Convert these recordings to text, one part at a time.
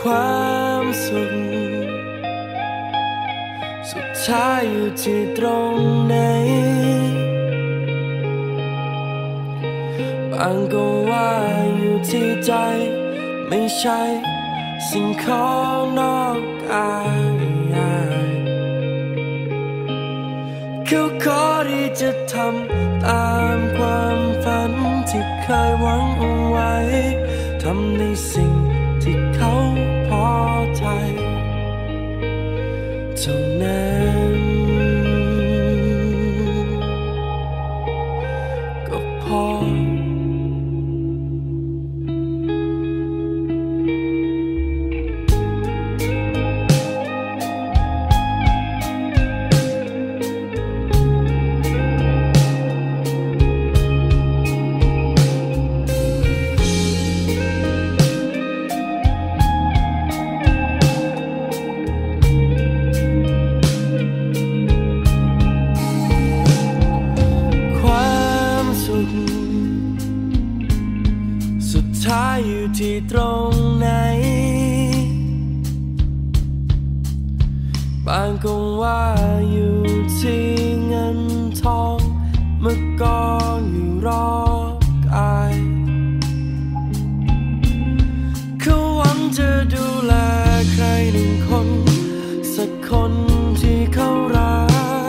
ความสุข สุดท้ายอยู่ที่ตรงไหน บางก็ว่าอยู่ที่ใจ ไม่ใช่ สิ่งของนอกกายเขาขอที่จะทำตามความฝันที่เคยหวังเอาไว้ทำในสิ่ง เบางก็ว่าอยู่ที่เงินทองเมื่อกองอยู่รอบกายเขาหวังจะดูแลใครหนึ่งคน สักคนที่เขารั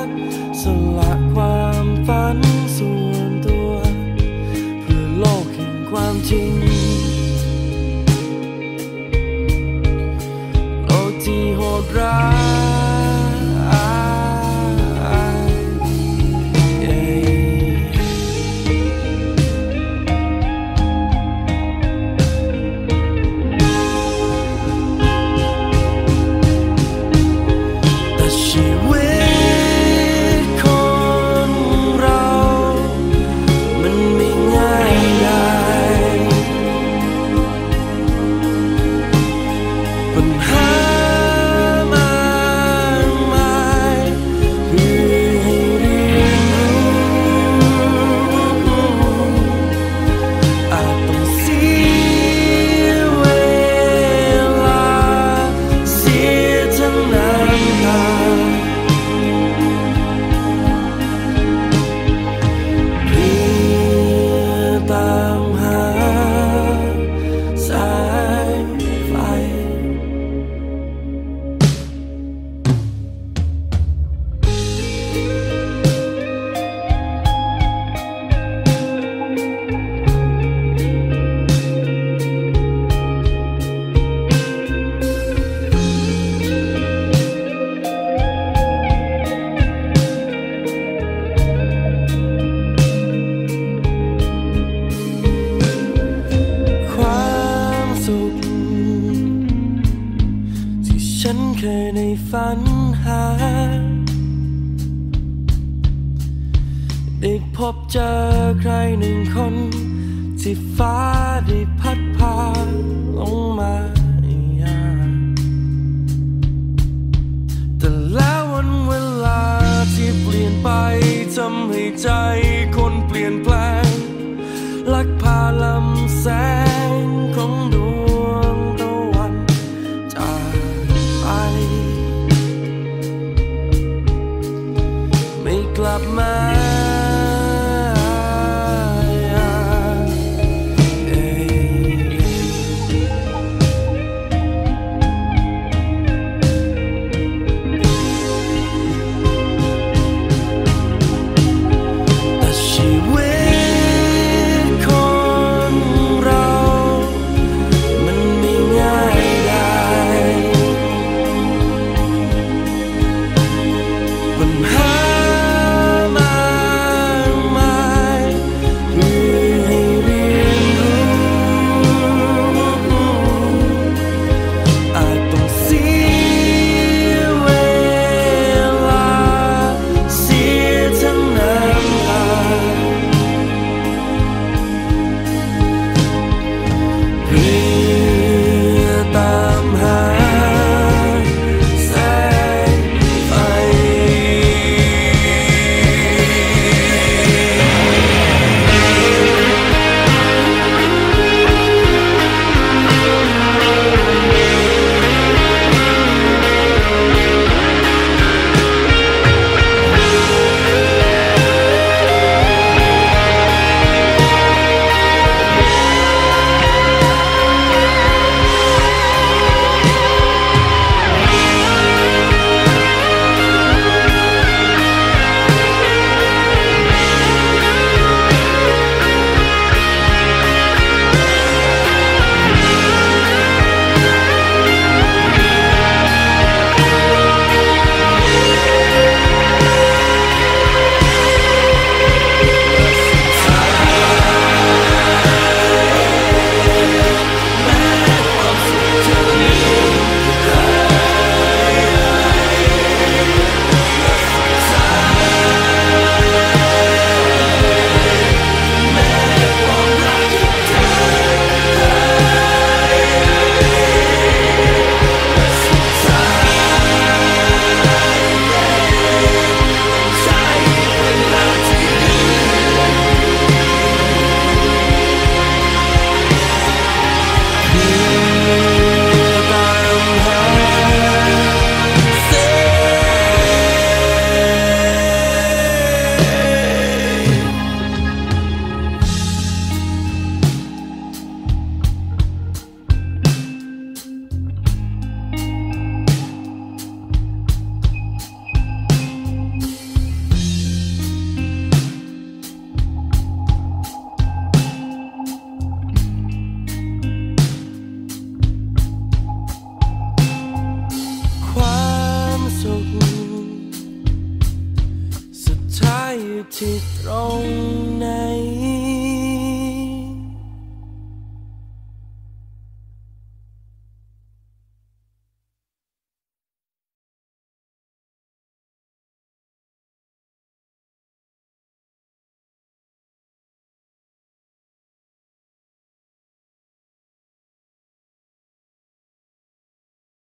กสละความฝันส่วนตัว เพื่อโลกแห่งความจริงโลกที่โหดร้าย เคยในฝันหา ได้พบเจอใครหนึ่งคน ที่ฟ้าได้พัดพาลงมาแต่แล้ววันเวลาที่เปลี่ยนไปทำให้ใจคนเปลี่ยนแปลง ลักพาลำแสงของดวง สุดท้ายอยู่ที่ตรงไหน